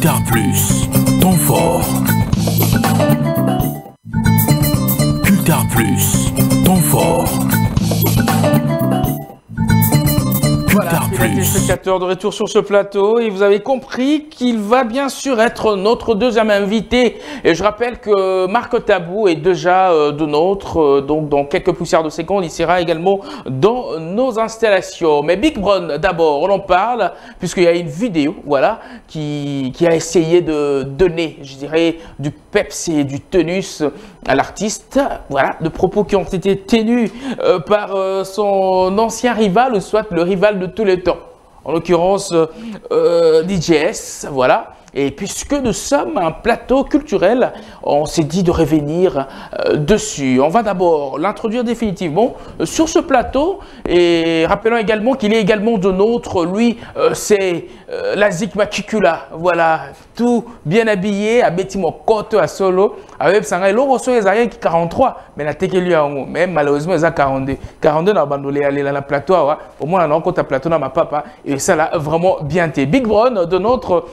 Cultar Plus, ton fort. Cultar Plus, ton fort. Voilà, téléspectateurs de retour sur ce plateau et vous avez compris qu'il va bien sûr être notre deuxième invité. Et je rappelle que Marc Tabou est déjà euh, de notre, euh, donc dans quelques poussières de secondes, il sera également dans nos installations. Mais Big Brown, d'abord, on en parle puisqu'il y a une vidéo, voilà, qui, qui a essayé de donner, je dirais, du peps et du tenus à l'artiste, voilà, de propos qui ont été tenus euh, par son ancien rival ou soit le rival de tous les temps. En l'occurrence, euh, DJS, voilà. Et puisque nous sommes un plateau culturel, on s'est dit de revenir euh, dessus. On va d'abord l'introduire définitivement euh, sur ce plateau et rappelons également qu'il est également de nôtre. Lui, euh, c'est la Zik Machicula. Voilà, tout bien habillé, à Betty Mokoto, à Solo. Avec Sanga, l'eau il y a 43, mais la tekeli mais malheureusement, il y a 42. 42 dans le aller dans le plateau, au moins, on a un plateau dans ma papa. Et ça l'a vraiment bien été. Big Brown de notre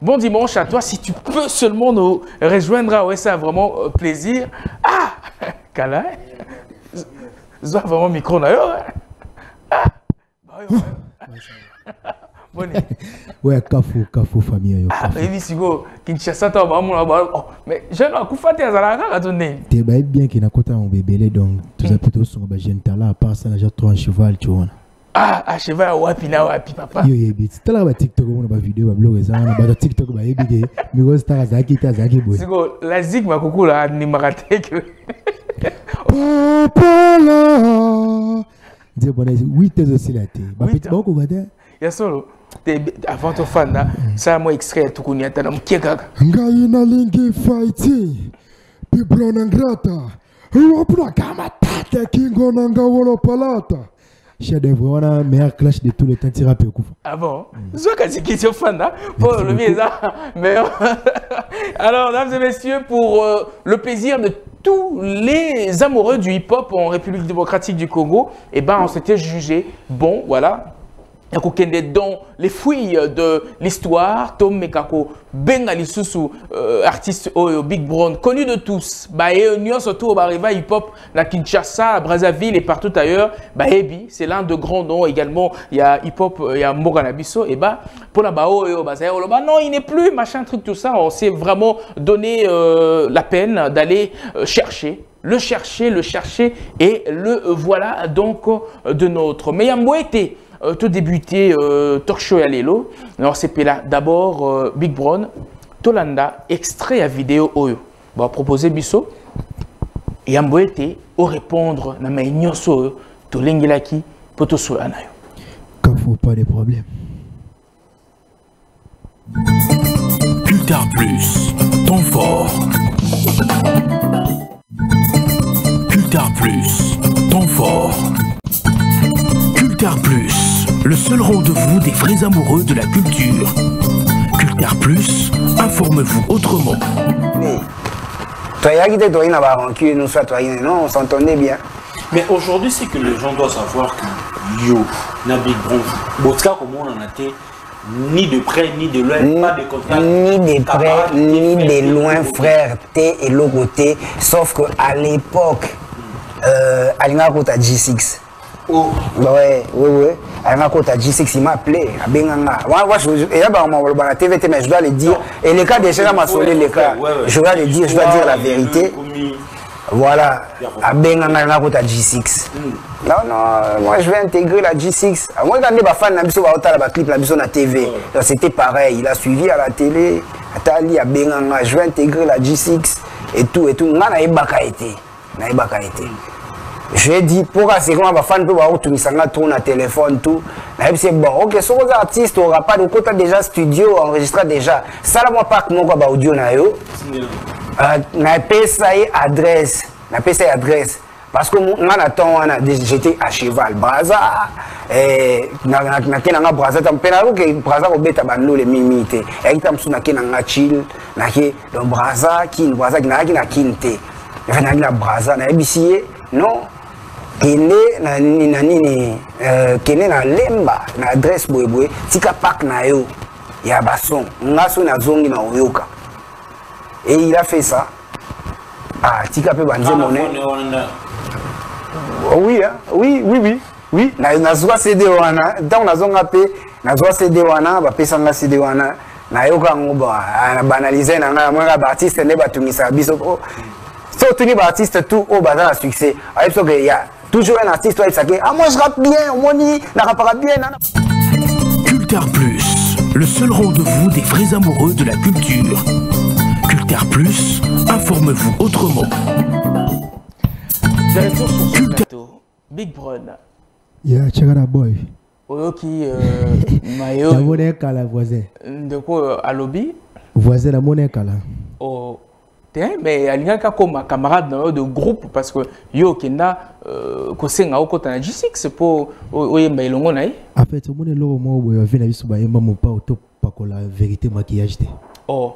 Bon dimanche à toi. Si tu peux seulement nous rejoindre, ouais, ça a vraiment euh, plaisir. Ah Kala Zoa vraiment micro na yo. Ah Bonne. Ouais, kafu, kafu famille yo. Ah, mais sigo Kinshasa ta ba mona ba. Oh, mais je na kufa te azala kaka to ne. Te ba bien ki na kota mon bébé donc tout ça plutôt son ba jeune talent à part ça na trois cheval tu vois. Ah acheva ya wapi na wapi papa? Yo yebi talaka batiktok omona bavideo babiloko eza wana. Bato tiktok bayebi ke miko star azalaki te azalaki boye. Siko la zik makukula andimaka te ke. Papala nzee bona 8 ezosila te. Bapeti bakokoka te ya solo avant tofanda sala mwa extrait ya tukuni ata na mokie kaka. Ngai nalingi fighti biblo na ngrata. Wapuna kama tata kingo na nga wolo palata chef d'œuvre wana meilleur clash de tous les temps tira pe kufa ah bon? Zoka zikisi ofanda pour le mieux meilleur alors mesdames et messieurs pour euh, le plaisir de tous les amoureux du hip-hop en République démocratique du Congo eh ben on s'était jugé. Bon voilà est dans les fouilles de l'histoire. Tom Mekako benga lisusu euh, artiste oyo Big Brown connu de tous. Ba e surtout au arriva hip hop na Kinshasa à Brazzaville et partout ailleurs. Ba Ebi c'est l'un de grands noms également. Il y a hip hop il y a Mboga Nabiso et ba pour la ba oyo non il n'est plus machin truc tout ça. On s'est vraiment donné euh, la peine d'aller euh, chercher le chercher le chercher. Et le voilà donc de notre. Mais était euh, tout débuté euh, talk show à l'élo alors c'est là d'abord euh, Big Brown Tolanda extrait à vidéo oyo va proposer biso yambo ete au répondre na mai nyonso oyo tolengelaki mpo tosola na yo kafo pas de problème Cultar Plus, ton fort. Cultar Plus, ton fort. Cultar Plus, le seul rendez-vous des vrais amoureux de la culture. Cultar Plus, informe-vous autrement. Non, on s'entendait bien. Mais aujourd'hui, c'est que les gens doivent savoir que yo, Nabi Bron, Botka, comme on en a été, ni de près, ni de loin, ni, pas de contact. Ni de près, ni de loin, frère, T et l'autre côté. Sauf qu'à l'époque, euh, Alina Kota G6. Oh. Ouais, ouais, ouais. Alina Kota G6, il m'a appelé. À Benganga. Et là, on va la TV, mais je dois le dire. Et les cas, déjà, m'a solé les cas. Je dois le dire, je dois dire la vérité. Voilà, à Benganga, à G6. Non, non, moi je vais intégrer la G6. Moi, quand je fan de la clip sur la TV, c'était pareil. Il a suivi à la télé, à Benganga, je vais intégrer la G6 et tout, et tout. Moi, je n'ai pas été. Je lui ai dit, pour que c'est comme fan peut avoir tout à téléphone tout. C'est bon, ok, artistes, on pas de côté déjà studio enregistré déjà. Que moi ba audio na yo. Na pesa adresse, na adresse. Parce que moi attends j'étais à cheval Braza na na na Braza Braza suna kena nga chill na Braza kin Braza kina kinte. Na na Braza na ebisiye non kende na nini na nini euh, kende na lemba na adresse boyeboye tika park na yo ya bason nga so nazongi na oyoka. Et il a fait ça ah tika mpe banzembo ne oui hein? oui oui oui oui. Nazwa cd wana. Ntango nazonga mpe nazwa cd wana bapesanga cd wana. Nayoka yango baanalyse na ngai amonaka baartiste nde batungisaka biso. So otuni baartiste tout oyo baza na succès. Ayebi soke ya toujours un artiste ah moi je rappe bien omoni narapaka bien nana Culture Plus, le seul rendez-vous des vrais amoureux de la culture. Culture Plus, informe-vous autrement. De retour sur ce plateau, Big Brun. Yeah, Chagara boy. oyoki euh, mayo namoni ekala voisin ndeko alobi voisin namoni ekala oh, te mais alingaki akoma camarade na yo de groupe parce que yo okenda kosenga okota na g6 mpo oyemba elongo na ye en fait omoni eloko moko boye bavi na biso bayemba mopao to pakola vérité maquillage te oh.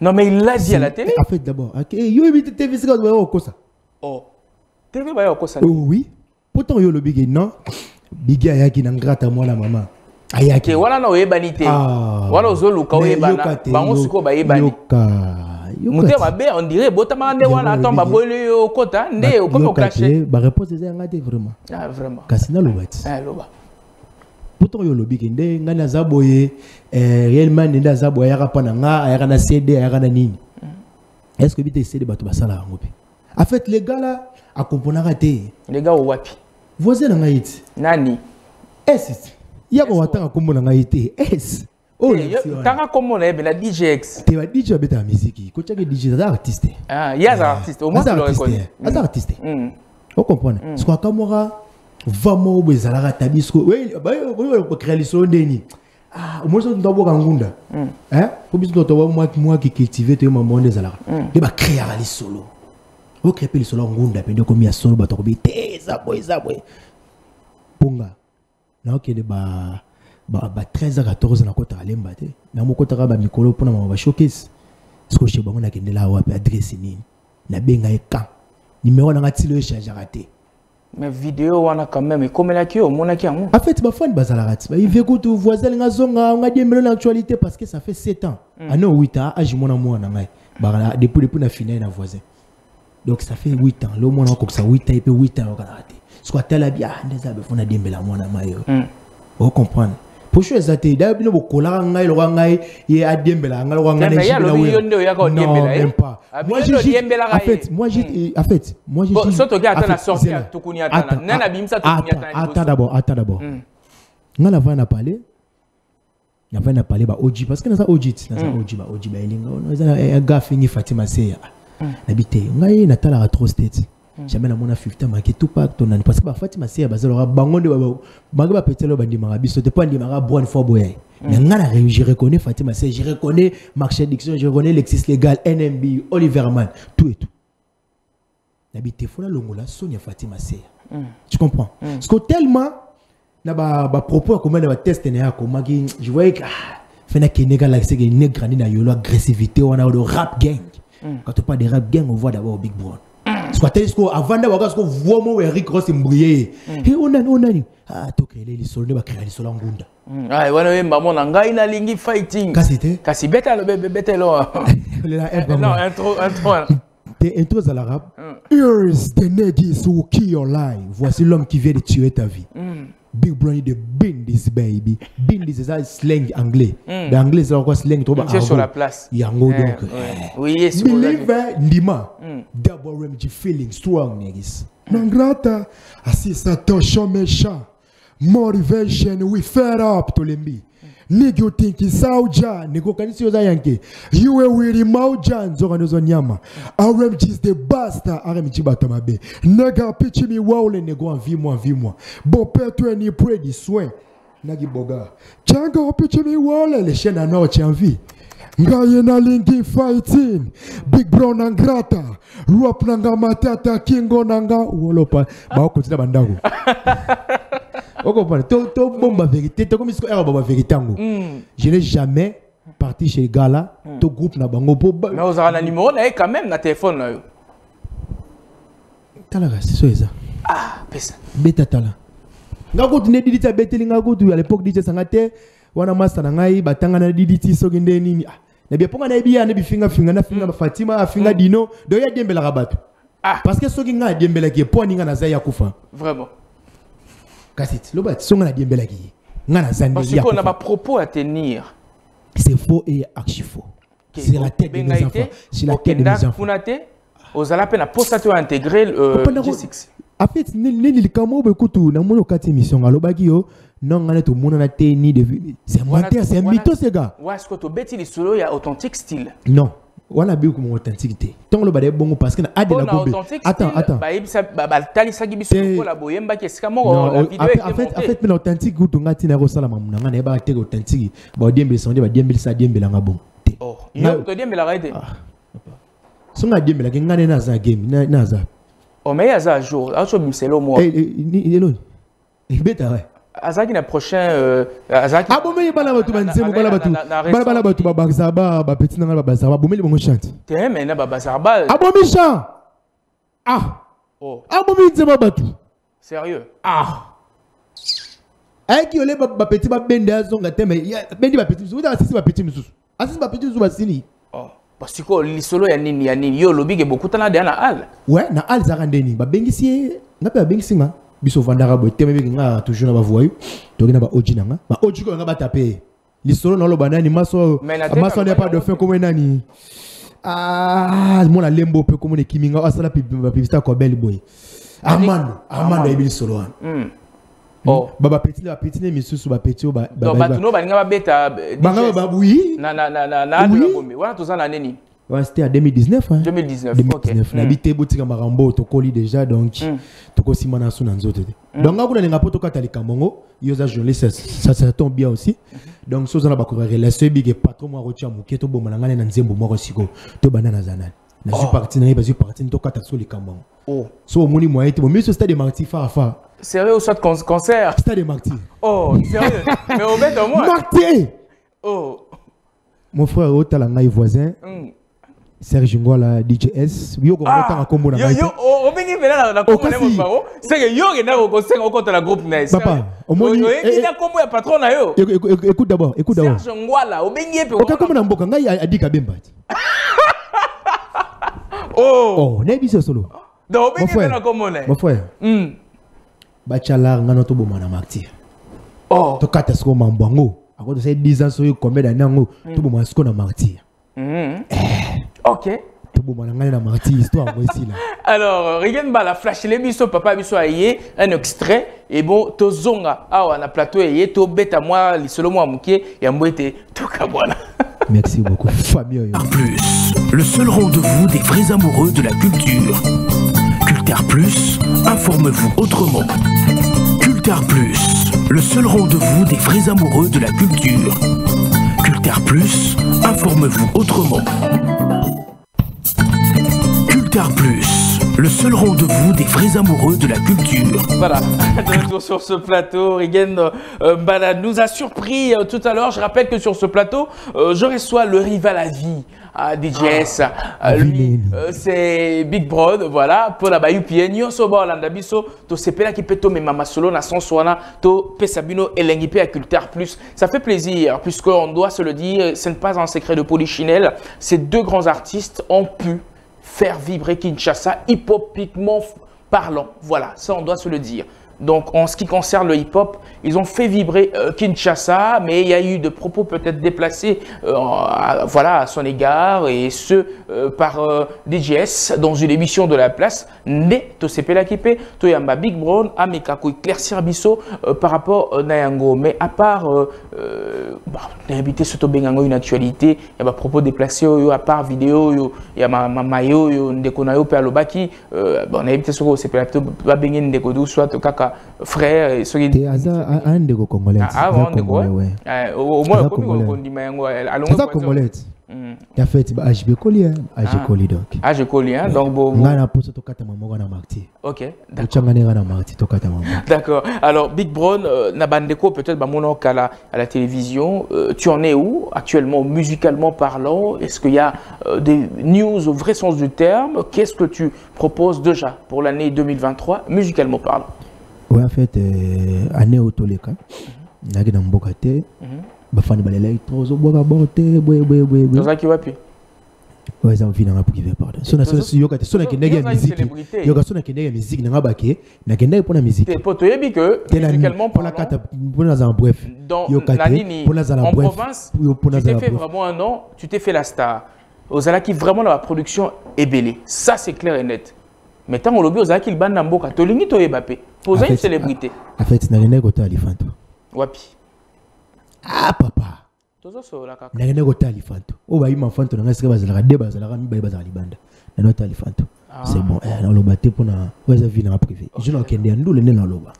Non mais il l'a dit à la télé. en fait d'abord yo oyebi te tv sika baya kokosa oh tv baya kokosa oui. Pourtant yo olobiki non. Bigi ayaki na ngrata mwana mama ayaki. Ke wana na oyebani te wana ozoluka oyebana bango sikoyo bayebani moto mabe on dirait ebotamaka nde wana ato babweli yo okota nde okomi okashe baréponse eza yanga te vraiment. Ah, vraiment. Kasi naloba ti loba. Pourtant oyo olobiki nde ngai naza boye réellement nde nde aza boye ayaka mpa na nga ayaka na cd ayaka na nini. Est ce que oyebi te cd bato basalaka yango mpe? En fait le gars là akomponaka te. Le gars owapi voisin na ngai ti? Nani? S ya kowatanga nkombo na ngai te. S tanga nkombo na ye bela djx te ba dj miziki kotiaki dj aza artiste. Ye aza artiste. Aza artiste ocomprendre siko akamwaka va moko bo ezalaka tabi siko bakrea lisolo ndeni omoni soki toboka ngunda po biso tomwaki cultive toye mambo nde ezalaka nde bakreaka lisolo okrea mpe lisolo ya ngunda mpe nde komi ya solo bato akobi te eza boye eza boye mponga naokende ba ba 13 à 14 nakotaka lemba te. Namokotaka bamikolo mpona mama bashokesi siko she bango nakendela wapi adresse nini? Nabenga ye kan nimero nanga tilo echangeaka te. Mais video wana quand même ekomelaki yo omonaki yango? En fait bafani bazalaka ti. Baive kutu voisin alinga zonga nga diembelo na actualité parce que ça fait 7 ans. Ane 8 ans age mwana mwana na ngai. Depuis depuis na finale na voisin. Donc ça fait 8 ans. Lo mwana okokisa 8 ans epe 8 ans okanaka te siko atala bi ah nde eza befo na diembela mwana ocomprendre posho eza te da bino bokolaka ngai lokola ngai ye adiembelaka ngai lokola ngai moi fait moi j'ai en fait moi attends d'abord attends d'abord. Ngai navandi na parler navandi na parler ba oji parce que naza ti naza oji ba oji baelinga eza ga fengi fatima seya. Nabi te ngai natalaka trop state jamais namona 50 make tupak tonani parce que bafatima seya bazalaka bango nde bange bapetela oyo bandimaka biso te mpo andimaka bron fois boye mais nga na je reconnais fatima seya je reconnais marché diction je reconnais lexis légal nmb oliver man tout et tout. Nabi te fona longola sonia fatima seya tu comprends? Parce que tellement na bapropos akomai na bateste na ye akomaki je voyais que fena kende kalakiseke ne grandi na yolo agressivité wana oyo rap gang. Quand on parle de rap gang on voit d'abord big brown tel siko avanda waka siko voix mo Eric Ross mbrouillé he onani onani ah tokele lisolo ne bakrea lisolo ngunda ah wana we mamo na ngai na lingi fighting. Kasi te kasi beta lo beta lo la non intro la rap here's the niggas who kill your life. Voici l'homme qui vient de tuer ta vie Big Brownie de Bindis baby. Bindis c'est ça slang anglais. Mm. Mais anglais c'est encore slang trop C'est sur la place. Yango eh, donc. Oui, yes. Believe Ndima. Mm. Double MG feeling strong niggas. Nangrata assista tosho mesha. Motivation we fed up to lembi. nigyo tinki sauja niko kanisi yoza yanke yiwe wiri mauja nzoka nozo nyama. Rmg is the basta rmg bata mabe. Nega pichi mi waule nego anvimwa anvimwa bopetwe ni predi swe nagiboga changa opichi mi waule leshena nao chanvi ngaye nalingi fighting. Big bro nangrata. ruap nanga matata kingo nanga uolopa baokotila bandako vérité yango je n'ai jamais parti chez gala to groupe na bango po mais ozala na numéro na ye quand même na téléphone na yo. Talaka siso eza ah pesa beta tala. Nga kutu nde didi ti abeteli nga kutu à l'époque didi esanga te wana masa na ngai batanga na didi ti soki nde nini. Ah na na na na finga fatima afinga dino. Do ya Ah. parce que soki ya kufa. Vraiment. Kasi ti loba ti so ngai nadiembelaki ye ngai naza Parce ndenge ya qu'on a kufa pas propos à tenir. c'est faux et archi faux. C'est la tête de mes enfants. C'est la tête de mes enfants. Funate, ozala pe na posa te intégrer euh, Kopanda ko- G6. en fait neni likambo oyo ekutu namoni okati émission alobaki yo non ngai neti omonana te ni de c'est menteur c'est mytho ce gars. Ouais, est-ce que tu bêtis les solos, il y a authentique style. non wana bi kuma authentique te ntongo loba bongo parce que na ade Oh, na na authentique attends attends. batalisaki biso lokola boyembaki esika moko Non, la euh, vidéo en fait- était en fait, en montée. fait, mena authentique kutu nga ntina ekosala mamuna nga nayebaka te authentique. Badiembelisa nde badiembelisa adiembelanga bongo te. Oh, Na- yo todiembelaka ete so nga adiembelaki nga nde naza game na- naza oh mais aza à jour. Azobimisela omo Eh, eh, ni- eloni ebeta we azalaki na prochain euh, abomeli bana bato banzembo na- bana na- bato na- na- na bana bana bato babakisa ba bapeti na nga babakisa babomeli bango chante. Te me na babazar ba abomi chan. Ah. Oh. Abomi nzembo bato sérieux? Ayaki ole ba- bapeti babende azonga te me ya- bendi bapeti misusu uta asisi bapeti misusu. Asisi bapeti misusu basili oh. Basiko lisolo ya nini ya nini. Yo olobi ke bokutana deya na hall we na ali ezaka ndeni. Babengisi ye nga mpe babengisi nga biso ovandaka boye beke nga toujours na bavoyu toki na baoji na nga baoji koyo nga batape lisolo na oloba nani maso te maso ane kaka pa dauphin komoi nani Ah, mwana lembo mpe komona ekimi nga asala bapibisita kobele boye armando armando ayebi lisolo wana Hmm. oh. Ba- bapeti bapeti ne misusu bapeti oyo bato no balinga babeta banga DJs. bababuyi na na na na na hall Oui. ya bombe wana toza na nini c'était en 2019 hein. 2019 ok. 2019 nayebi te botika makambo oyo tokoli déjà donc Mm. tokosima na su na nzoto te. Donc nga kuna linga mpo tokata likambo ngo yo oza journaliste ça ça tombe bien aussi. Donc so oza na bakoka relation patron ngai na nzembo moko sikoyo tobanda naza nani nazwi parti na ye bazwi parti tokata so likambo yango oh. So omoni moyen te bomi so stade de martyr farafa sérieux ou soit con- concert? Stade oh sérieux. Mais obeta moi. Oh. Mon frère ngai voisin hmm. serge ngwala djs yo kokotanga ah, nkombo na obengi mpena na nkombo na bango seke yo okenda kosenga okotala groupe na papa omonioyebisa eh, nkombo eh, ya patron na yo. écoute d'abord écoute d'abord. Serge ngwala obengi ye mpe oka nkombo na mboka ngai adika bemba ti oh. oh Nayebisi yo solo. Donc obengi mpe na nkombo na ye mon frère hmm. batialar ngai na oh. toboma hmm. na martyr tokata sikoyo mambo yango akotosali 10 ans soki combien d'année yango toboma sikoyo na martyr. Ok esila alors regen bala flash le biso papa biso aye un extrait et bon tozonga awa na plateau eye tobeta mwa lisolo mwa moke yambo ete tokabwana merci beaucoup famille oyo Plus, le seul rendez-vous des vrais amoureux de la culture. Cultar Plus, informe-vous autrement. Cultar Plus, le seul rendez-vous des vrais amoureux de la culture. Cultar Plus, informe-vous autrement. Plus, le seul rendez-vous des vrais amoureux de la culture. Voilà, de retour sur ce plateau, Rigen euh, Bala nous a surpris euh, tout à l'heure. Je rappelle que sur ce plateau, euh, je reçois le rival à vie à DJS. Euh, lui, euh, c'est Big Broad, voilà. Pour la Bayou Pienio, Soba Olanda Biso, to sepela qui peut tomber mama solo na son soana, to pesabino elengi pe à Culture Plus. Ça fait plaisir, puisqu'on doit se le dire, ce n'est pas un secret de polichinelle. Ces deux grands artistes ont pu faire vibrer Kinshasa hip-hopiquement parlant. Voilà, ça on doit se le dire. Donc en ce qui concerne le hip-hop, ils ont fait vibrer euh, Kinshasa, mais il y a eu de propos peut-être déplacés euh, à, voilà, à son égard, et ce euh, par DJS dans une émission de la place. Ne to sepela kipe, to yamba Big Brown, ameka ko éclaircir euh, par rapport à Nayango. Mais à part, euh, bah, bengango une actualité, il y a des propos déplacés, à part vidéo, il y a ma ma mayo, yo, ndeko na yo pe alobaki, euh, bon, n'habité surtout sepela plutôt ba bengi ndeko du soit kaka frère, et ce qui te aza a- a ndeko congolais. Avant ndeko, Congolais, ouais. ouais. Au au moins, Aza comme Congolais. on dit Mayango, allons aza congolais. ti Mm. ya fait age bekoli age ekoli donc. Je connais, hein, donc ngai na poso tokatama moko na martyr ok, d'accord. otyanga nde ngai na martyr tokatama moko D'accord. Alors, Big Brown, euh, Nabandeko, peut-être Bamono à la, à la télévision, euh, tu en es où actuellement, musicalement parlant? Est-ce qu'il y a euh, des news au vrai sens du terme? Qu'est-ce que tu proposes déjà pour l'année 2023, musicalement parlant? Ouais en fait euh, année oyo toleka nayaki na mboka te. Bafani balela to ozobwaka bor te boyeboyeboye ozalaki wapi? Oyo eza vi nanga pokive pardon. So yoka te so nakendeki ya miziki. yoka so nakendeki ya miziki nanga bake nakendeki mpona miziki. Po toyebi ke mpona kata mpona nazala bref. yoka te mpona nazala bref. tu t'es fait vraiment un nom tu t'es fait la star. Ozalaki vraiment na baproduction ebele ça c'est clair et net. Mais ntango olobi ozalaki libanda mboka tolingi toyeba mpe po ozali une célébrité. en fait nakendeki kotala lifanto. Wapi. Ah papa. Nakende kotala lifanto. Oyo bayima fanto nanga esika bazalaka de bazalaka mibale bazalaka libanda. Nani otala lifanto. C'est bon. Eh, naloba te mpona oyo eza vie nanga privé je nakende ya ndule nde naloba.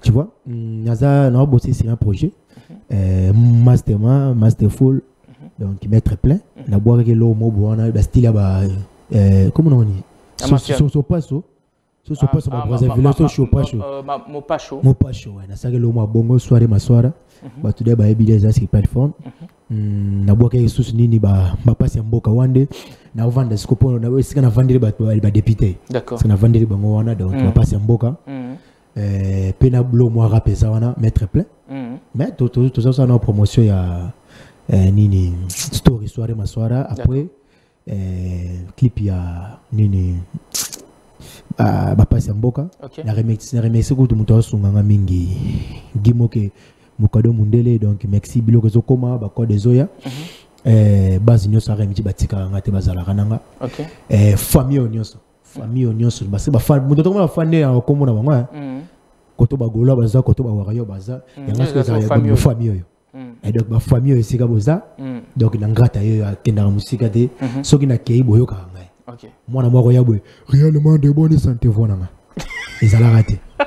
Tu vois? Mm, naza naobosi sur un projet. Mhm. euh, masterma masterful. Mhm. donc maître plein. Mhm. nabwakaki eloko mobo wana bastile ya ba komo namoni sopaso so babrazzaville so chopacho mopacho nasalaki eloko mwa bongo soire maswara bato nde bayebi nde eza sur plateforme mm, nabwaka lisusu nini bapasi ya mboka wande. Navanda siko mpo esika navandeli badepute sika navandeli bango wana donc bapasi ya mboka. Mpe mm. na bulo mwa rap eza wana maître plein. Mais na promotion ya eh, nini story soire maswara après clip ya nini bapasi ya mboka na remercie kutu moto asunganga mingi gimoke mokado mundele donc merci biloko ezokóma bakode ezoya. Mhm. eh, base nyonso aka miti batikaka nga te bazalaka nanga. Eh, famille oyo nyonso famille oyo nyonso moto tokomona bafande ya komona bango mhm. koto bagoloa baza koto bawaka yo baza. Mhm. yango soki ezala famille oyo. donc bafamille oyo esika boza donc na ngata yo akendaka mosika te soki nakei boyokaka ngai mwana moko ya boye réellement de boni sante vo nanga ezalaka te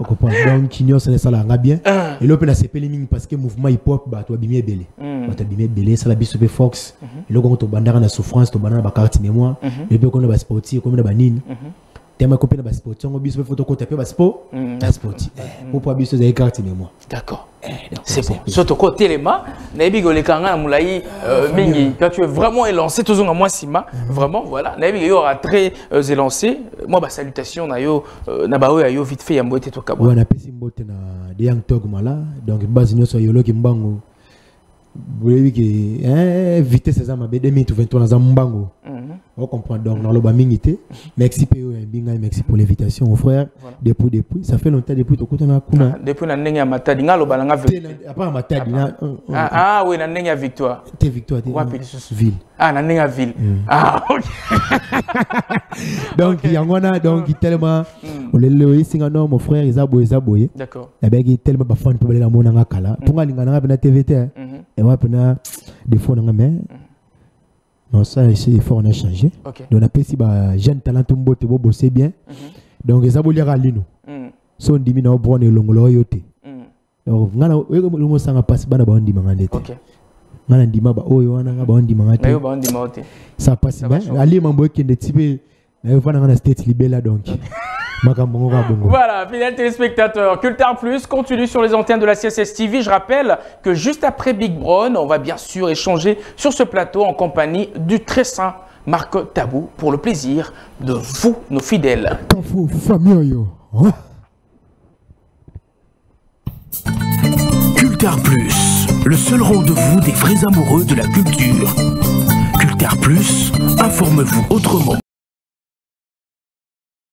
okomprendre donc nyonso na esalaka bien. Ah. elo mpe nasepeli mingi parce que mouvement hip hop bato babimi ebele bato babimi ebele esala biso mpe fox. Mhm. eloko tobandaka na souffrance tobandaka na bacarte mémoire mhm. epe komi na basporti ekomi na banini mhm. Tema ekomi na basporti yango biso mpe fo tokota mpe baspo basporti po mpo biso ezali carte mémoire d'accord. Eh, c'est bon. so tokotelema nayebi koleka nga na molai mingi. quand tu es vraiment élancé tozonga mwa nsima vraiment voilà. Nayebi yo aura très euh, élancé. Mwa basalutation na yo euh, na baoyo ya yo vite fait ya mbote tokabwa napesi mbote na de yang tog mala donc base nyonso ayoloki mbango. Boyebi ke vitesse eza mabe 2023 naza mbango on comprend donc mingi te merci pour l'invitation mon frère. Depuis depuis ça fait longtemps depuis kuna depuis na ndenge ya matadi ngai aloba nanga apart matadi na ah, ah oui na ndenge ya victoire. Te victoire te wapi lisusu ville. Ah na ndenge ya ville. Mm. ah ok. Donc yango wana donc tellement mm. oyesinga no mon frère eza boye eza boye d'accord. Abeki tellement mpe balela monanga kala. Mpo nga alinga nanga mpena tv te ewa mpena defo nanga mais mm. Non ça ici faut on a changé okay. donc napesi ba jeune talent mbote bo bosser bien mm -hmm. donc eza boliaka lino mm. so ndimi na obona elongolo oyo te mm. donc ngana lomo sanga pasi bana ba ndima ngande te okay. ngana ndima ba oyo wana nga ba ndima ngate ayo ba ndima ote ça passe bien ali mambo ekende tipe na yo vana ngana state libela donc Voilà, fidèles téléspectateurs, Culture Plus continue sur les antennes de la CSS TV. Je rappelle que juste après Big Brown, on va bien sûr échanger sur ce plateau en compagnie du très saint Marc Tabou pour le plaisir de vous, nos fidèles. Culture Plus, le seul rendez-vous des vrais amoureux de la culture. Culture Plus, informe-vous autrement.